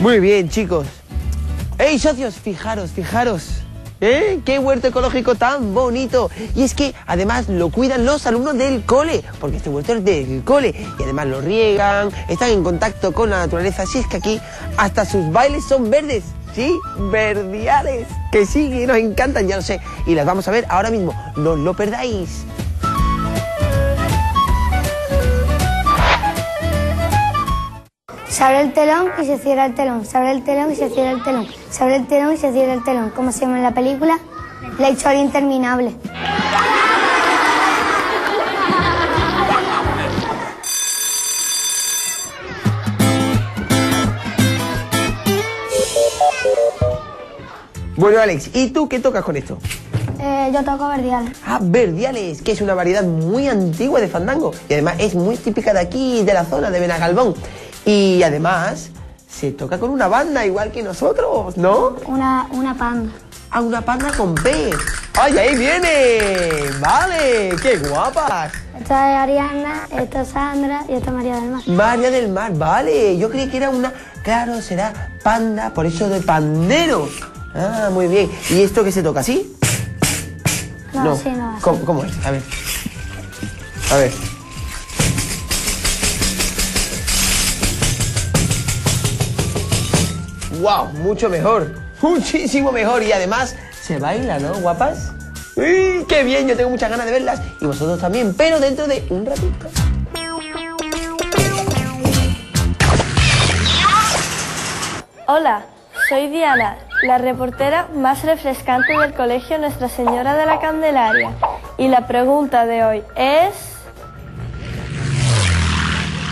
Muy bien, chicos. ¡Ey, socios! Fijaros, fijaros. ¿Eh? ¡Qué huerto ecológico tan bonito! Y es que además lo cuidan los alumnos del cole, porque este huerto es del cole. Y además lo riegan, están en contacto con la naturaleza. Así es que aquí hasta sus bailes son verdes. Sí, verdiales. Que sí, que nos encantan, ya lo sé. Y las vamos a ver ahora mismo. No os lo perdáis. Se abre el telón y se cierra el telón. Se abre el telón y se cierra el telón. Se abre el telón y se cierra el telón. ¿Cómo se llama en la película? La historia interminable. Bueno, Alex, ¿y tú qué tocas con esto? Eh, yo toco verdial. Ah, verdiales, que es una variedad muy antigua de fandango. Y además es muy típica de aquí, de la zona de Benagalbón. Y además se toca con una banda igual que nosotros, ¿no? Una, una panda. Ah, una panda con P. ¡Ay, ahí viene! ¡Vale! ¡Qué guapas! Esta es Ariana, esta es Sandra y esta es María del Mar. María del Mar, vale. Yo creí que era una... Claro, será panda, por eso de pandero. Ah, muy bien. ¿Y esto qué se toca así? No, sí, no. así. ¿Cómo, cómo es? A ver. A ver. ¡Wow! Mucho mejor. Muchísimo mejor. Y además se baila, ¿no, guapas? ¡Uy, ¡Qué bien! Yo tengo muchas ganas de verlas. Y vosotros también, pero dentro de un ratito. Hola, soy Diana, la reportera más refrescante del colegio Nuestra Señora de la Candelaria. Y la pregunta de hoy es...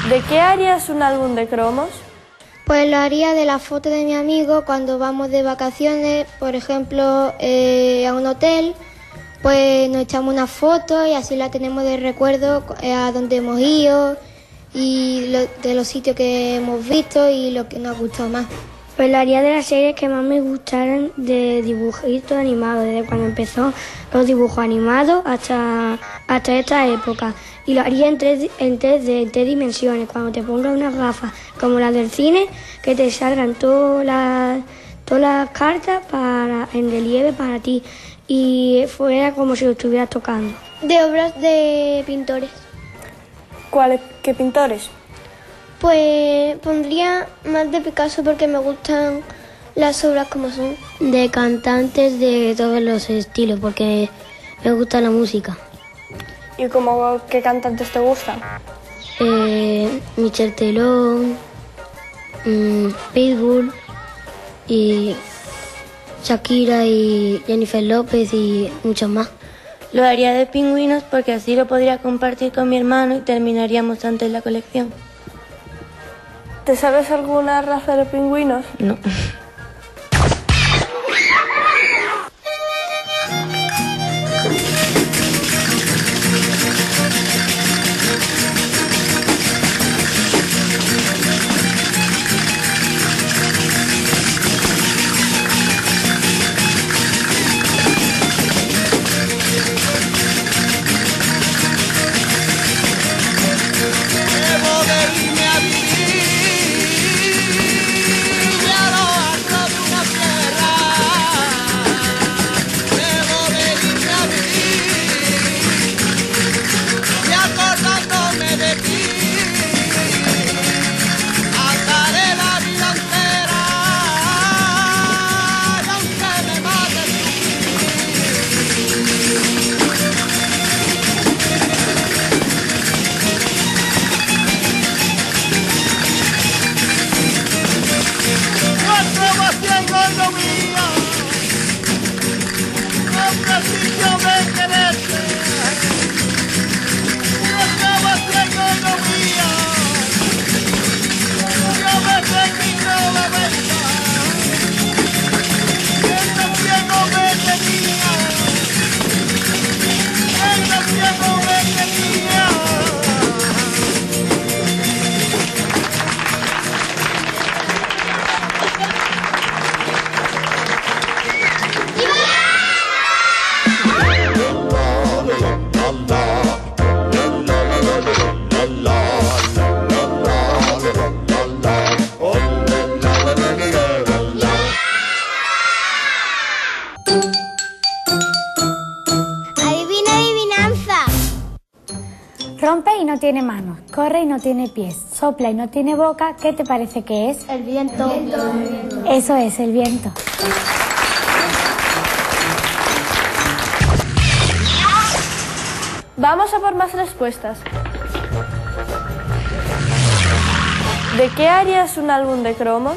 ¿De qué harías un álbum de cromos? Pues lo haría de la foto de mi amigo cuando vamos de vacaciones, por ejemplo, eh, a un hotel. Pues nos echamos una foto y así la tenemos de recuerdo eh, a donde hemos ido y de los sitios que hemos visto y lo que nos gustó más. Pues lo haría de las series que más me gustaron de dibujitos animados, desde cuando empezó los dibujos animados hasta, hasta esta época. Y lo haría en tres, en tres, de- en tres dimensiones, cuando te pongas unas gafas como las del cine, que te salgan todas las, todas las cartas para, en relieve para ti y fuera como si lo estuvieras tocando. De obras de pintores. ¿Cuáles? ¿Qué pintores? Pues pondría más de Picasso porque me gustan las obras como son. De cantantes de todos los estilos porque me gusta la música. ¿Y como qué cantantes te gustan? Eh, Michel Telón, mm, Pitbull y Shakira y Jennifer López y muchos más. Lo haría de pingüinos porque así lo podría compartir con mi hermano y terminaríamos antes la colección. ¿Te sabes alguna raza de pingüinos? No. Tiene manos, corre y no tiene pies, sopla y no tiene boca, ¿qué te parece que es? El viento. Eso es, el viento. Vamos a por más respuestas. ¿De qué harías un álbum de cromos?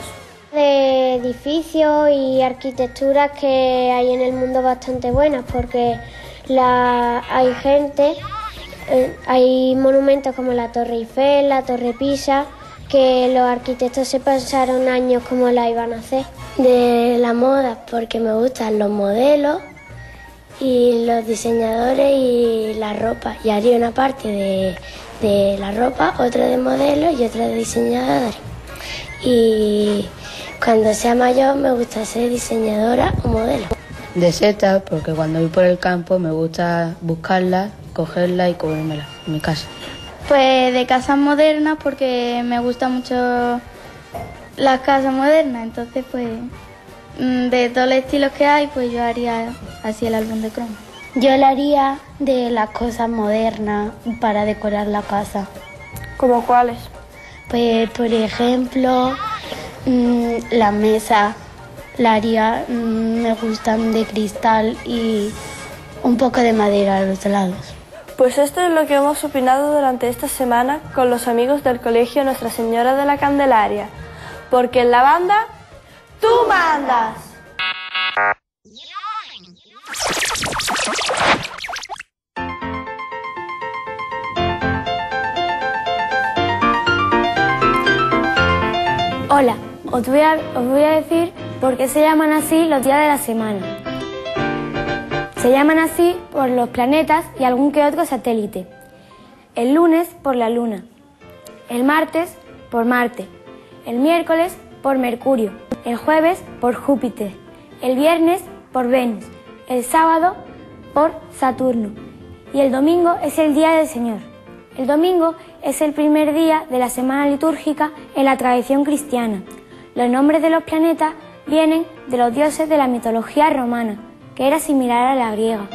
De edificios y arquitecturas que hay en el mundo bastante buenas porque la, hay gente, eh, hay monumentos como la Torre Eiffel, la Torre Pisa, que los arquitectos se pasaron años como la iban a hacer. De la moda porque me gustan los modelos y los diseñadores y la ropa. Y haría una parte de, de la ropa, otra de modelos y otra de diseñadores. Y cuando sea mayor me gusta ser diseñadora o modelo. De setas, porque cuando voy por el campo me gusta buscarlas, cogerlas y comérmelas en mi casa. Pues de casas modernas porque me gustan mucho las casas modernas, entonces pues mm, de todos los estilos que hay, pues yo haría así el álbum de croma. Yo lo haría de las cosas modernas para decorar la casa. ¿Como cuáles? Pues, por ejemplo, mm, la mesa la haría, mm, me gustan de cristal y un poco de madera a los lados. Pues esto es lo que hemos opinado durante esta semana con los amigos del colegio Nuestra Señora de la Candelaria. Porque en la banda, tú mandas. Hola, os voy, a, os voy a decir por qué se llaman así los días de la semana. Se llaman así por los planetas y algún que otro satélite. El lunes por la Luna, el martes por Marte, el miércoles por Mercurio, el jueves por Júpiter, el viernes por Venus, el sábado por Saturno. Y el domingo es el Día del Señor. El domingo es el primer día de la semana litúrgica en la tradición cristiana. Los nombres de los planetas vienen de los dioses de la mitología romana, que era similar a la griega.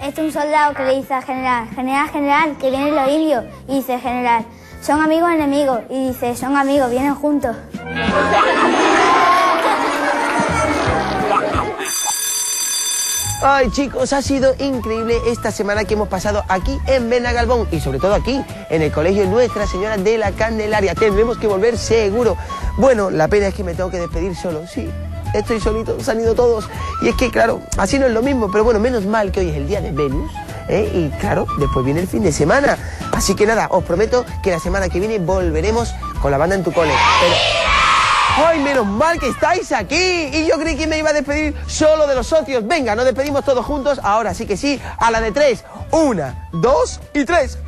Este es un soldado que le dice al general, general, general, que vienen los indios. Y dice, general, son amigos enemigos. Y dice, son amigos, vienen juntos. Ay chicos, ha sido increíble esta semana que hemos pasado aquí en Benagalbón y sobre todo aquí, en el colegio Nuestra Señora de la Candelaria. Tendremos que volver seguro. Bueno, la pena es que me tengo que despedir solo, sí. Estoy solito, se han ido todos. Y es que, claro, así no es lo mismo, pero bueno, menos mal que hoy es el día de Venus. ¿eh? Y claro, después viene el fin de semana. Así que nada, os prometo que la semana que viene volveremos con la banda en tu cole. Pero... ¡Ay, menos mal que estáis aquí! Y yo creí que me iba a despedir solo de los socios. Venga, nos despedimos todos juntos. Ahora sí que sí, a la de tres. Una, dos y tres.